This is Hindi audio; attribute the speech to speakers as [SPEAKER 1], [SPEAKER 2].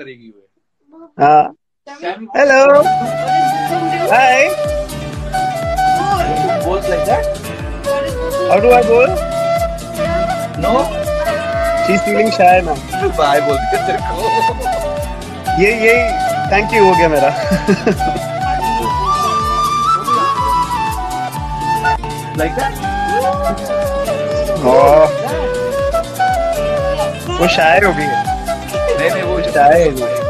[SPEAKER 1] करेगी वो।
[SPEAKER 2] Hello hi
[SPEAKER 1] goes like that.
[SPEAKER 2] How do I बोल
[SPEAKER 1] No.
[SPEAKER 2] She is feeling shy ना
[SPEAKER 1] Bye बोल दिया तेरे को.
[SPEAKER 2] ये ये थैंक यू हो गया मेरा।
[SPEAKER 1] Like that.
[SPEAKER 2] ओह, वो शायर हो गई है।
[SPEAKER 1] नहीं नहीं वो
[SPEAKER 2] शायर है वो।